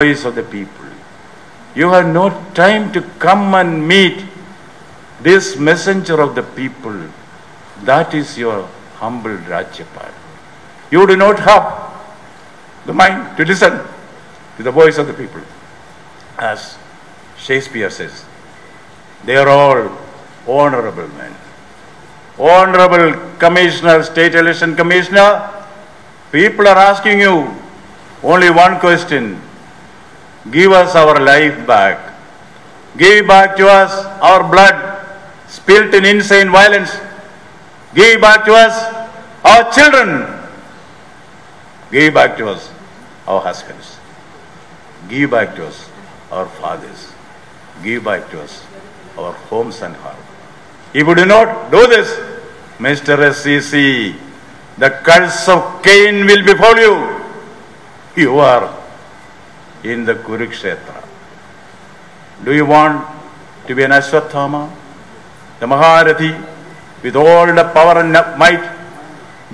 voice of the people. You have no time to come and meet this messenger of the people. That is your humble Rajyapal. You do not have the mind to listen to the voice of the people. As Shakespeare says, they are all honorable men. Honorable Commissioner, State Election Commissioner, people are asking you only one question. Give us our life back. Give back to us our blood spilt in insane violence. Give back to us our children. Give back to us our husbands. Give back to us our fathers. Give back to us our homes and hearts. If you do not do this, Mr. SCC, the curse of Cain will befall you. You are in the Kurukshetra. Do you want to be an Ashwatthama, the Maharathi, with all the power and might,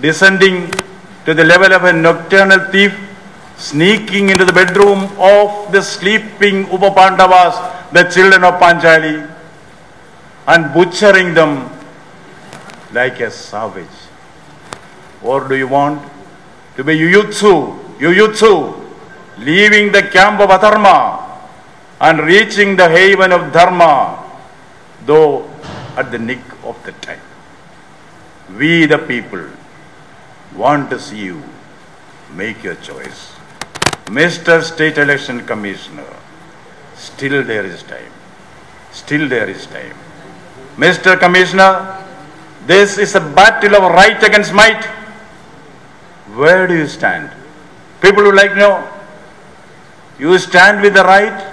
descending to the level of a nocturnal thief, sneaking into the bedroom of the sleeping Upapandavas, the children of Panchali, and butchering them like a savage? Or do you want to be Yuyutsu, Yuyutsu, leaving the camp of Adharma and reaching the haven of Dharma, though at the nick of the time? We, the people, want to see you make your choice. Mr. State Election Commissioner, still there is time. Still there is time. Mr. Commissioner, this is a battle of right against might. Where do you stand? People would like to know, you stand with the right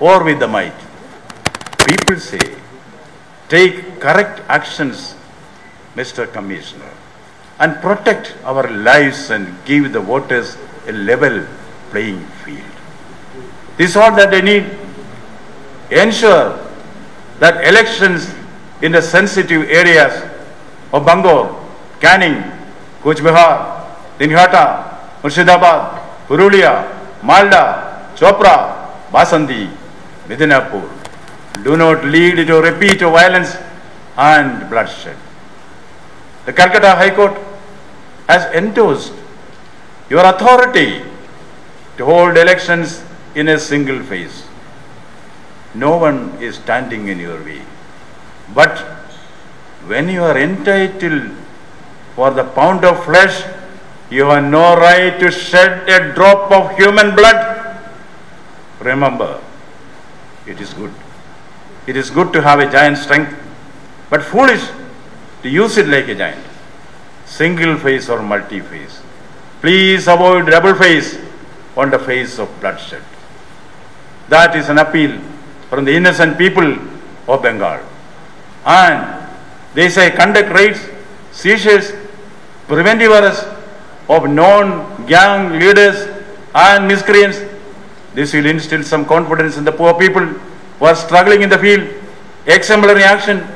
or with the might? People say, take correct actions, Mr. Commissioner, and protect our lives and give the voters a level playing field. This is all that they need. Ensure that elections in the sensitive areas of Bhangar, Canning, Cooch Behar, Dinhata, Murshidabad, Purulia, Malda, Chopra, Basanti, Midinapur do not lead to repeat violence and bloodshed. The Calcutta High Court has endorsed your authority to hold elections in a single phase. No one is standing in your way. But when you are entitled for the pound of flesh, you have no right to shed a drop of human blood. Remember, it is good. It is good to have a giant strength, but foolish to use it like a giant. Single face or multi face. Please avoid double face on the face of bloodshed. That is an appeal from the innocent people of Bengal. And they say conduct raids, seizures, preventive arrests of known gang leaders and miscreants. This will instill some confidence in the poor people who are struggling in the field. Exemplary action,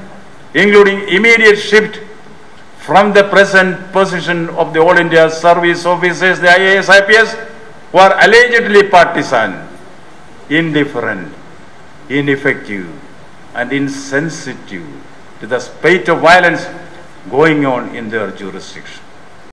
including immediate shift from the present position of the All India Service Officers, the IAS, IPS, who are allegedly partisan, indifferent, ineffective, and insensitive to the spate of violence going on in their jurisdiction.